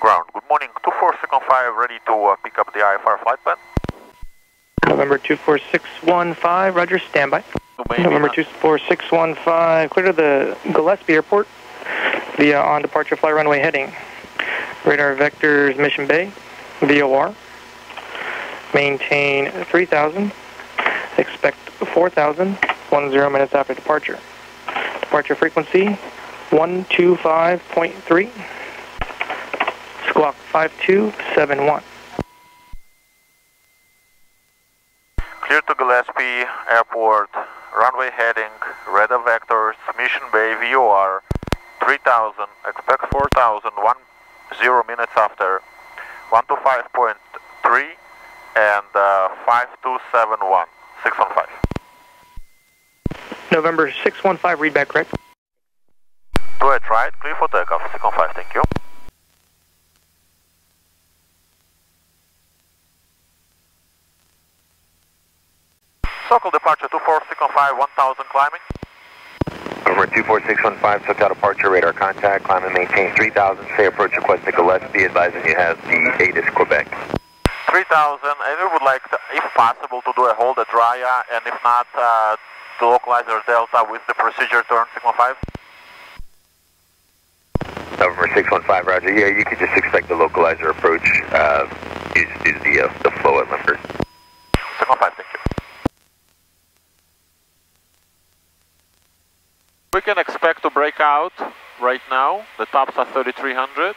Ground. Good morning. 24615 ready to uh, pick up the IFR flight plan. November 24615, Roger, standby. November 24615, clear to the Gillespie Airport via on departure flight runway heading. Radar vectors Mission Bay, VOR. Maintain 3000. Expect 4000, 10 minutes after departure. Departure frequency 125.3. Squawk 5271. Clear to Gillespie Airport, runway heading, radar vectors, Mission Bay, VOR, 3000, expect 4000, 10 minutes after, 125.3 and uh, 5271, 615. November 615, readback correct. Two at right, clear for takeoff, 615, thank you. SoCal departure 24615, 1000 climbing. Over 24615, SoCal departure radar contact, climb and maintain 3000, say approach request to Gillespie, advising you have the ATIS Quebec. 3000, and we would like, to, if possible, to do a hold at Raya, and if not, uh, to localize our delta with the procedure turn Sigma 5. November 615, roger. Yeah, you could just expect the localizer approach, uh, is, is the, uh, the flow at limiter. Sigma 5, thank you. We can expect to break out right now. The tops are 3300.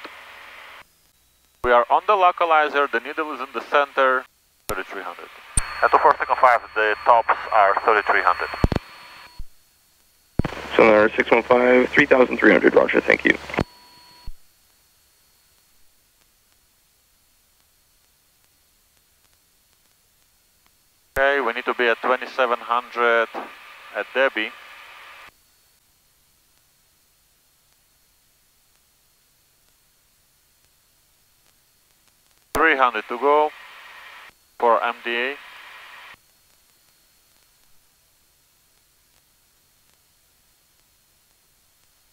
We are on the localizer, the needle is in the center, 3300. And to 465, the tops are 3300. Sundowner 615, 3300, roger, thank you. Okay, we need to be at 2700 at Debbie. Three hundred to go for MDA.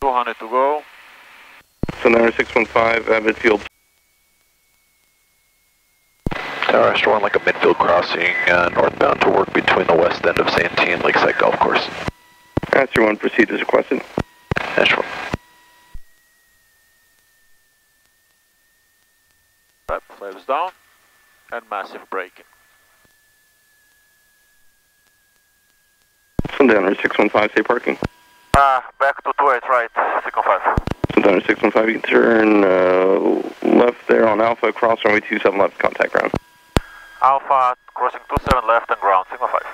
Two hundred to go. Sundowner 615, Avid Field. Tower Astro 1 like a midfield crossing uh, northbound to work between the west end of Santee and Lakeside Golf Course. Astro 1, proceed as requested. Astro 1. Right, flaps down and massive braking. Sundowner 615, stay parking. Uh, back to 28 right, Sigma 5. Sundowner 615, you can turn uh, left there on Alpha, cross runway 27 left, contact ground. Alpha crossing 27 left and ground, Sigma 5.